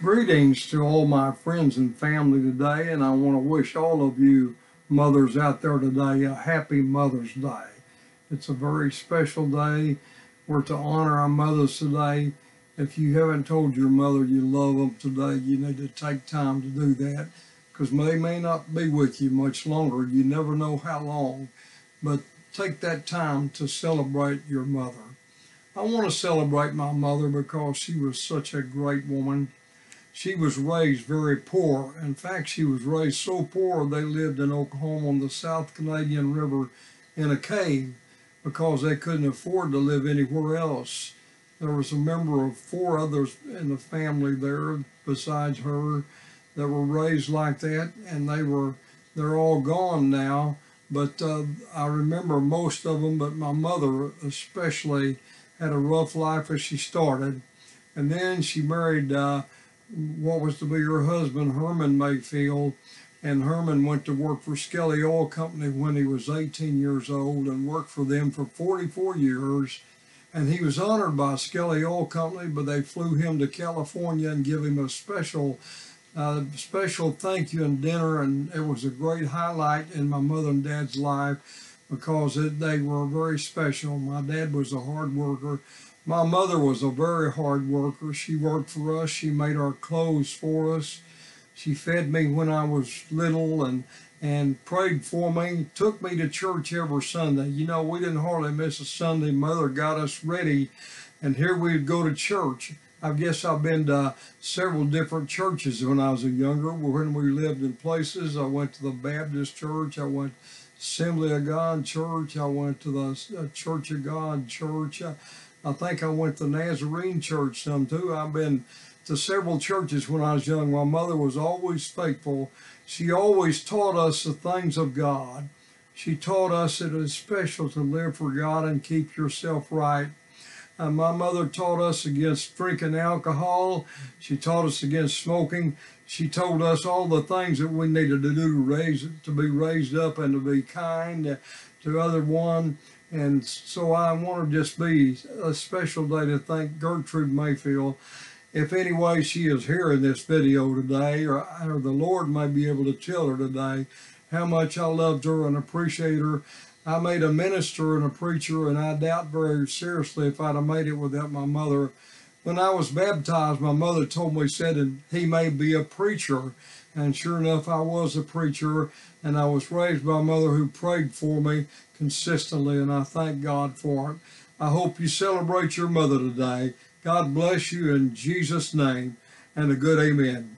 Greetings to all my friends and family today, and I want to wish all of you mothers out there today a happy Mother's Day. It's a very special day. We're to honor our mothers today. If you haven't told your mother you love them today, you need to take time to do that because they may not be with you much longer. You never know how long, but take that time to celebrate your mother. I want to celebrate my mother because she was such a great woman she was raised very poor. In fact, she was raised so poor they lived in Oklahoma on the South Canadian River in a cave because they couldn't afford to live anywhere else. There was a member of four others in the family there besides her that were raised like that, and they were they're all gone now. But uh, I remember most of them, but my mother especially had a rough life as she started, and then she married. Uh, what was to be her husband, Herman Mayfield. And Herman went to work for Skelly Oil Company when he was 18 years old and worked for them for 44 years. And he was honored by Skelly Oil Company, but they flew him to California and give him a special, uh, special thank you and dinner. And it was a great highlight in my mother and dad's life because they were very special. My dad was a hard worker my mother was a very hard worker. She worked for us. She made our clothes for us. She fed me when I was little and and prayed for me, took me to church every Sunday. You know, we didn't hardly miss a Sunday. Mother got us ready, and here we'd go to church. I guess I've been to several different churches when I was a younger. When we lived in places, I went to the Baptist church. I went Assembly of God church. I went to the uh, Church of God church. I think I went to Nazarene church some too. I've been to several churches when I was young. My mother was always faithful. She always taught us the things of God. She taught us it is special to live for God and keep yourself right. Uh, my mother taught us against drinking alcohol. She taught us against smoking. She told us all the things that we needed to do to raise to be raised up and to be kind to other one. And so I want to just be a special day to thank Gertrude Mayfield. If any way she is hearing this video today, or, or the Lord may be able to tell her today how much I loved her and appreciate her. I made a minister and a preacher, and I doubt very seriously if I'd have made it without my mother. When I was baptized, my mother told me, said, he may be a preacher. And sure enough, I was a preacher, and I was raised by a mother who prayed for me consistently, and I thank God for it. I hope you celebrate your mother today. God bless you in Jesus' name, and a good amen.